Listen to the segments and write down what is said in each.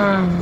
Um.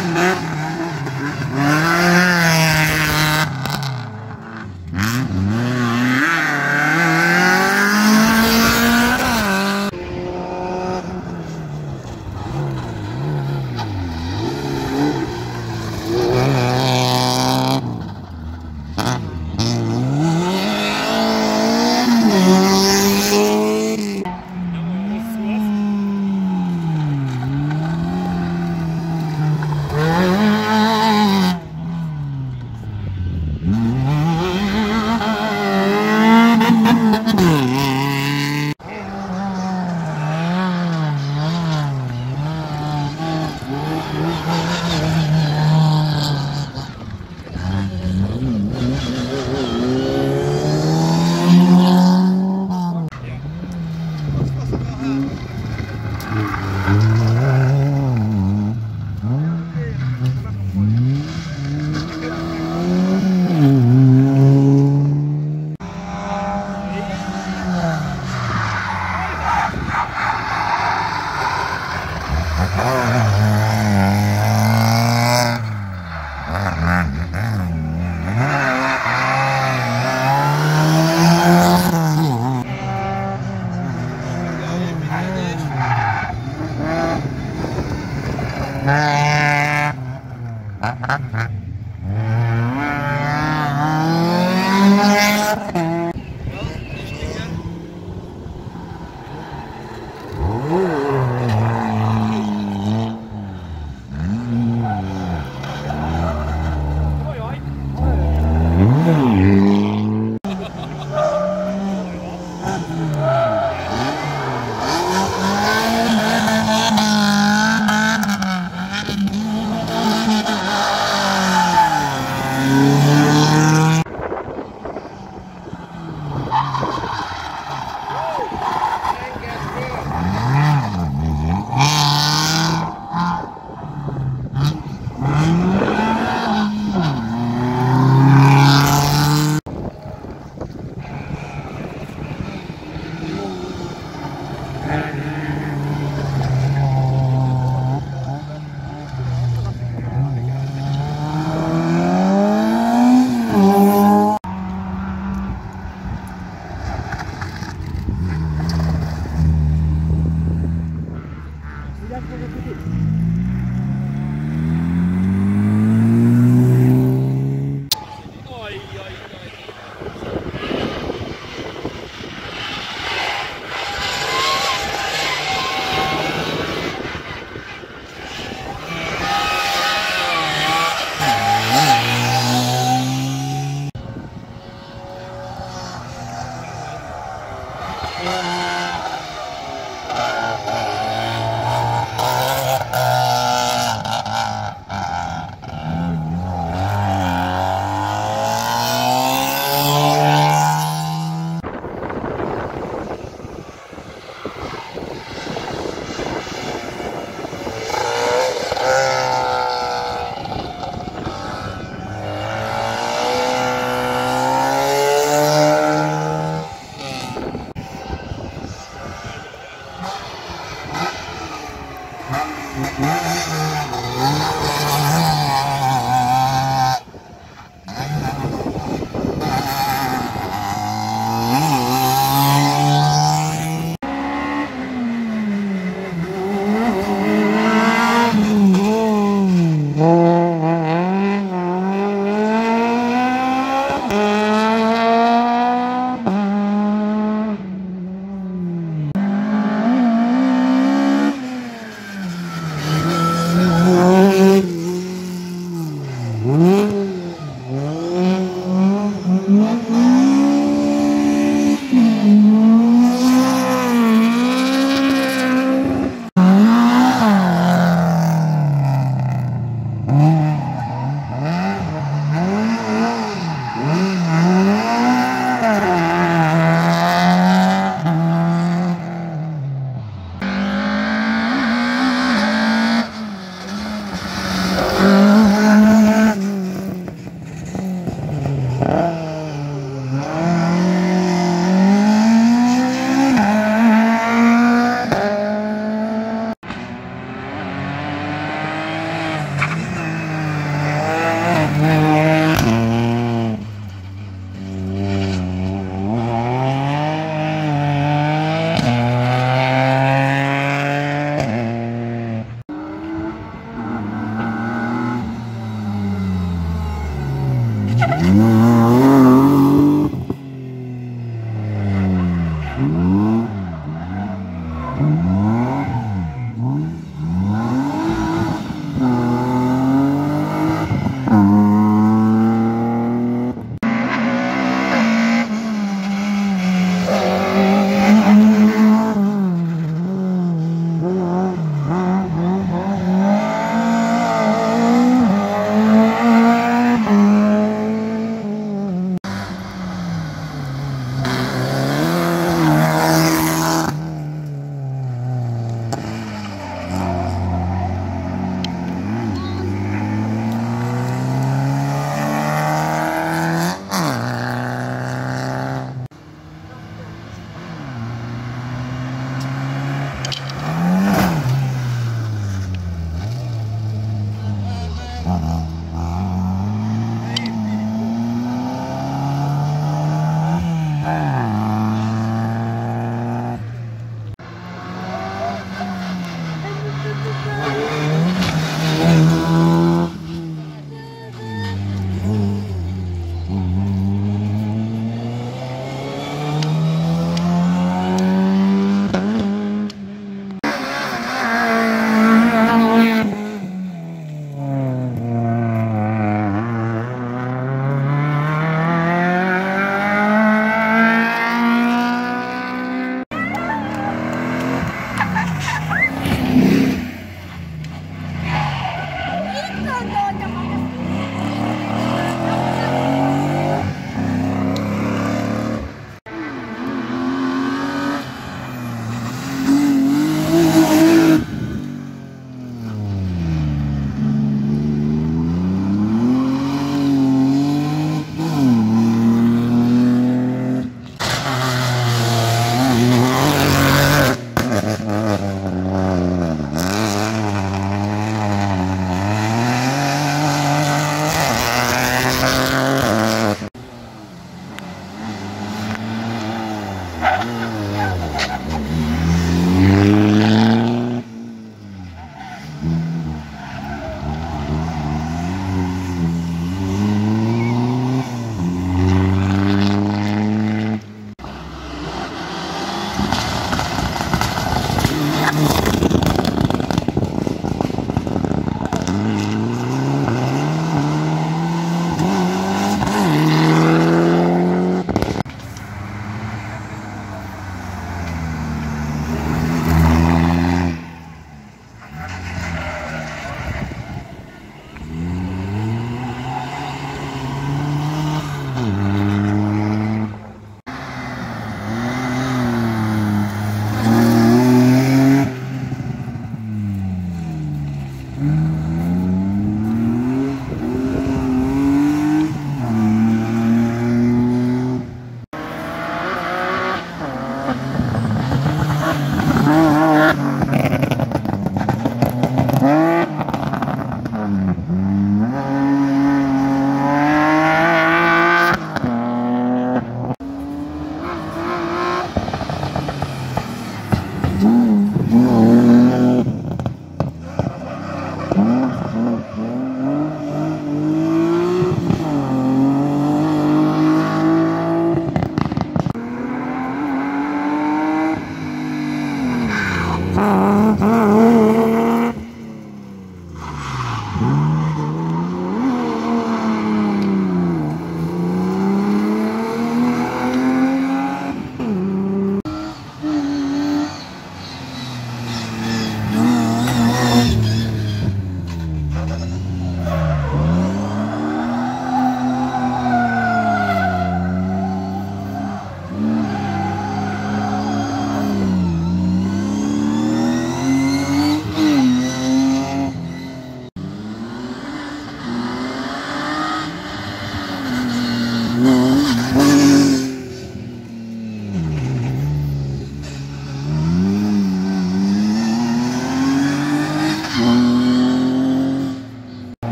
man, man.